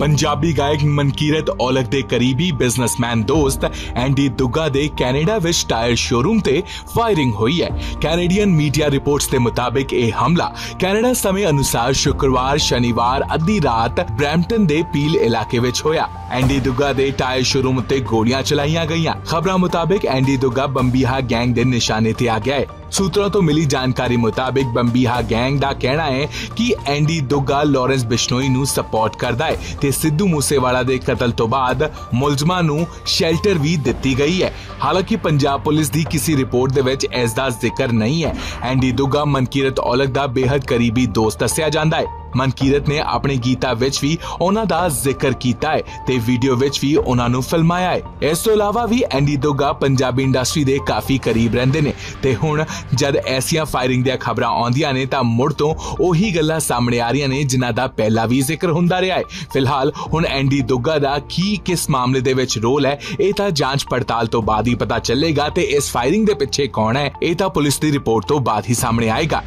ਪੰਜਾਬੀ ਗਾਇਕ ਮਨਕੀਰਤ ਔਲਖ ਦੇ ਕਰੀਬੀ ਬਿਜ਼ਨਸਮੈਨ ਦੋਸਤ ਐਂਡੀ ਦੁੱਗਾ ਦੇ ਕੈਨੇਡਾ ਵਿੱਚ ਟਾਇਰ ਸ਼ੋਰੂਮ ਤੇ ਫਾਇਰਿੰਗ ਹੋਈ ਹੈ। ਕੈਨੇਡੀਅਨ ਮੀਡੀਆ ਰਿਪੋਰਟਸ ਦੇ ਮੁਤਾਬਕ ਇਹ ਹਮਲਾ ਕੈਨੇਡਾ ਸਮੇਂ ਅਨੁਸਾਰ ਸ਼ੁੱਕਰਵਾਰ, ਸ਼ਨੀਵਾਰ ਅੱਧੀ ਰਾਤ ਬ੍ਰੈਂਪਟਨ ਦੇ ਪੀਲ ਇਲਾਕੇ ਵਿੱਚ ਹੋਇਆ। ਐਂਡੀ ਦੁੱਗਾ ਦੇ ਟਾਇਰ ਸ਼ੋਰੂਮ ਉੱਤੇ ਗੋਲੀਆਂ ਚਲਾਈਆਂ ਗਈਆਂ। ਖਬਰਾਂ ਮੁਤਾਬਕ ਐਂਡੀ ਦੁੱਗਾ ਬੰਬੀਹਾ ਗੈਂਗ ਦੇ ਨਿਸ਼ਾਨੇ ਤੇ ਆ ਗਿਆ ਹੈ। ਸੂਤਰਾਂ ਤੋਂ ਮਿਲੀ ਜਾਣਕਾਰੀ ਮੁਤਾਬਕ ਬੰਬੀਹਾ ਗੈਂਗ ਦਾ ਕਹਿਣਾ ਹੈ ਕਿ ਐਂਡੀ ਦੁੱਗਾ ਲਾਰੈਂਸ ਬਿਸ਼ਨੋਈ ਨੂੰ ਸਪੋਰਟ ਕਰਦਾ ਹੈ ਤੇ ਸਿੱਧੂ ਮੂਸੇਵਾਲਾ ਦੇ ਕਤਲ ਤੋਂ ਬਾਅਦ ਮੁਲਜ਼ਮਾਂ ਨੂੰ ਸ਼ੈਲਟਰ ਵੀ ਦਿੱਤੀ ਗਈ ਹੈ। ਹਾਲਾਂਕਿ ਪੰਜਾਬ ਪੁਲਿਸ ਦੀ ਕਿਸੇ ਰਿਪੋਰਟ ਦੇ ਵਿੱਚ ਇਸ ਦਾ ਜ਼ਿਕਰ ਨਹੀਂ ਹੈ। ਐਂਡੀ ਦੁੱਗਾ ਮਨਕੀਰਤ ਔਲਖ ਦਾ ਬੇहद ਕਰੀਬੀ ਦੋਸਤ ਦੱਸਿਆ ਜਾਂਦਾ ਹੈ। ਮਨਕੀਰਤ ਨੇ ਆਪਣੇ ਗੀਤਾਂ ਵਿੱਚ ਵੀ ਉਹਨਾਂ ਦਾ ਜ਼ਿਕਰ ਕੀਤਾ ਹੈ ਤੇ ਵੀਡੀਓ ਵਿੱਚ ਵੀ ਉਹਨਾਂ ਨੂੰ ਫਿਲਮਾਇਆ ਹੈ। ਇਸ ਤੋਂ ਇਲਾਵਾ ਵੀ ਐਂਡੀ ਦੋਗਾ ਪੰਜਾਬੀ ਇੰਡਸਟਰੀ ਦੇ ਕਾਫੀ ਕਰੀਬ ਰਹਿੰਦੇ ਨੇ ਤੇ ਹੁਣ ਜਦ ਐਸੀਆਂ ਫਾਇਰਿੰਗ ਦੀਆਂ ਖਬਰਾਂ ਆਉਂਦੀਆਂ ਨੇ ਤਾਂ ਮੁੜ ਤੋਂ ਉਹੀ ਗੱਲਾਂ ਸਾਹਮਣੇ ਆ ਰਹੀਆਂ ਨੇ ਜਿਨ੍ਹਾਂ ਦਾ ਪਹਿਲਾਂ ਵੀ ਜ਼ਿਕਰ ਹੁੰਦਾ ਰਿਹਾ ਹੈ। ਫਿਲਹਾਲ ਹੁਣ ਐਂਡੀ ਦੋਗਾ ਦਾ ਕੀ ਕਿਸ ਮਾਮਲੇ ਦੇ ਵਿੱਚ ਰੋਲ ਹੈ, ਇਹ ਤਾਂ ਜਾਂਚ ਪੜਤਾਲ ਤੋਂ ਬਾਅਦ ਹੀ ਪਤਾ ਚੱਲੇਗਾ ਤੇ ਇਸ ਫਾਇਰਿੰਗ ਦੇ ਪਿੱਛੇ ਕੌਣ ਹੈ, ਇਹ ਤਾਂ ਪੁਲਿਸ ਦੀ ਰਿਪੋਰਟ ਤੋਂ ਬਾਅਦ ਹੀ ਸਾਹਮਣੇ ਆਏਗਾ।